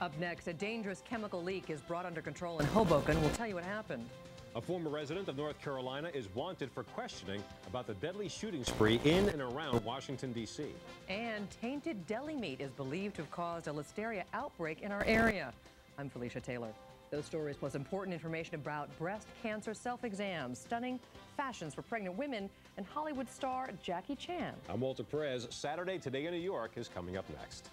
Up next, a dangerous chemical leak is brought under control in Hoboken. We'll tell you what happened. A former resident of North Carolina is wanted for questioning about the deadly shooting spree in and around Washington, D.C. And tainted deli meat is believed to have caused a listeria outbreak in our area. I'm Felicia Taylor. Those stories plus important information about breast cancer self-exams, stunning fashions for pregnant women, and Hollywood star Jackie Chan. I'm Walter Perez. Saturday Today in New York is coming up next.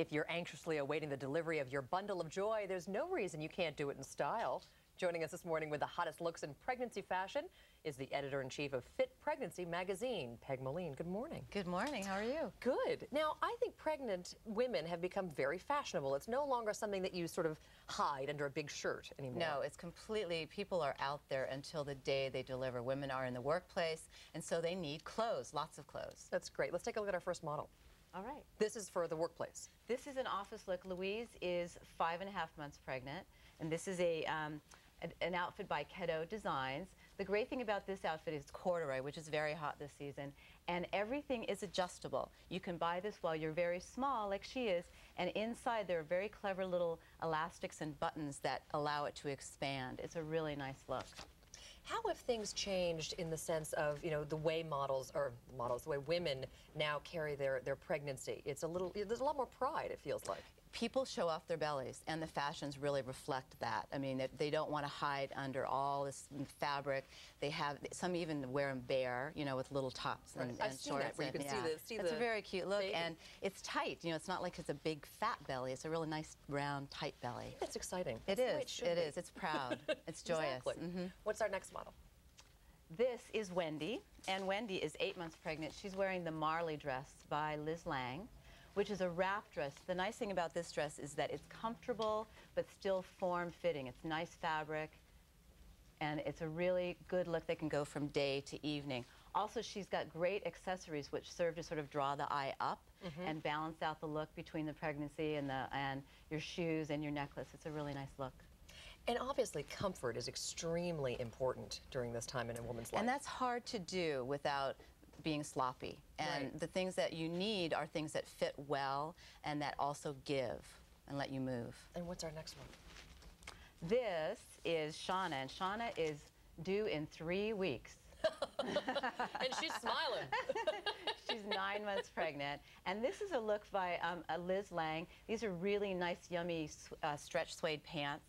If you're anxiously awaiting the delivery of your bundle of joy, there's no reason you can't do it in style. Joining us this morning with the hottest looks in pregnancy fashion is the editor-in-chief of Fit Pregnancy magazine, Peg Moline. Good morning. Good morning. How are you? Good. Now, I think pregnant women have become very fashionable. It's no longer something that you sort of hide under a big shirt anymore. No, it's completely, people are out there until the day they deliver. Women are in the workplace, and so they need clothes, lots of clothes. That's great. Let's take a look at our first model. All right. This is for the workplace. This is an office look. Louise is five and a half months pregnant, and this is a um, an, an outfit by Kedo Designs. The great thing about this outfit is corduroy, which is very hot this season, and everything is adjustable. You can buy this while you're very small, like she is, and inside there are very clever little elastics and buttons that allow it to expand. It's a really nice look. Things changed in the sense of, you know, the way models, or models, the way women now carry their, their pregnancy? It's a little, there's a lot more pride, it feels like people show off their bellies, and the fashions really reflect that. I mean, they don't want to hide under all this fabric. They have some even wear them bare, you know, with little tops and, right. and shorts. That, can yeah. see the, see it's a very cute look, and it's tight. You know, it's not like it's a big fat belly. It's a really nice round tight belly. That's exciting. It That's is. It, is. It's proud. It's joyous. Exactly. Mm -hmm. What's our next model? This is Wendy, and Wendy is eight months pregnant. She's wearing the Marley dress by Liz Lange which is a wrap dress. The nice thing about this dress is that it's comfortable, but still form-fitting. It's nice fabric, and it's a really good look that can go from day to evening. Also, she's got great accessories which serve to sort of draw the eye up mm -hmm. and balance out the look between the pregnancy and, the, and your shoes and your necklace. It's a really nice look. And obviously, comfort is extremely important during this time in a woman's life. And that's hard to do without being sloppy. And right. the things that you need are things that fit well and that also give and let you move. And what's our next one? This is Shauna, and Shauna is due in three weeks. and she's smiling. she's nine months pregnant. And this is a look by um, Liz Lange. These are really nice, yummy uh, stretch suede pants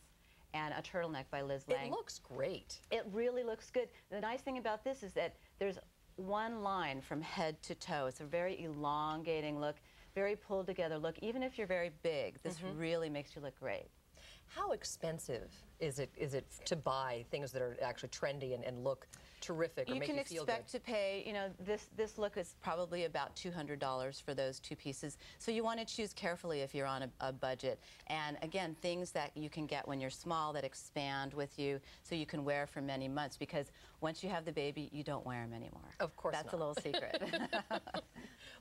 and a turtleneck by Liz Lange. It looks great. It really looks good. The nice thing about this is that there's one line from head to toe. It's a very elongating look, very pulled together look. Even if you're very big, this mm -hmm. really makes you look great. How expensive is it is it to buy things that are actually trendy and, and look terrific or you make can you expect good? to pay you know this this look is probably about $200 for those two pieces. So you want to choose carefully if you're on a, a, budget. And again things that you can get when you're small that expand with you so you can wear for many months because once you have the baby you don't wear them anymore. Of course that's not. a little secret.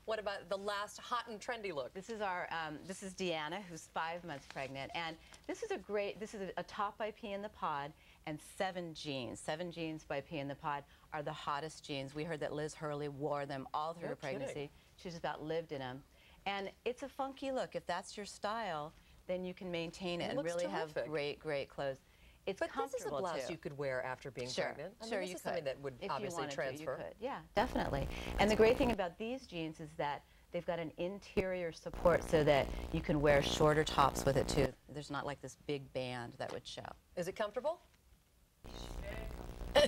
What about the last hot and trendy look? This is our um, this is Deanna who's five months pregnant and this is a great this is a, top by Pea in the pod and seven jeans. Seven jeans by Pea in the pod are the hottest jeans. We heard that Liz Hurley wore them all through You're her pregnancy. Kidding. She just about lived in them. And it's a funky look. If that's your style, then you can maintain it, it and really terrific. have great, great clothes. It's but this is a blouse too. you could wear after being sure. pregnant. I sure, this you is could. something that would if obviously you transfer. To, you could. Yeah, definitely. And the great thing about these jeans is that they've got an interior support so that you can wear shorter tops with it too. There's not like this big band that would show. Is it comfortable?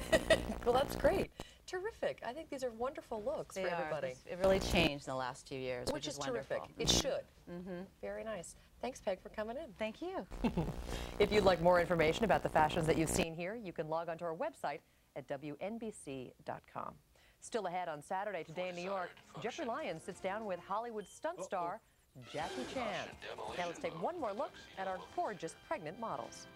well, that's great. Terrific. I think these are wonderful looks they for are. everybody. It really changed in the last few years, which, which is, is terrific. wonderful. It should. Mm -hmm. Very nice. Thanks, Peg, for coming in. Thank you. if you'd like more information about the fashions that you've seen here, you can log onto our website at WNBC.com. Still ahead on Saturday, today in New York, Jeffrey Lyons sits down with Hollywood stunt star Jackie Chan. Now let's take one more look at our gorgeous pregnant models.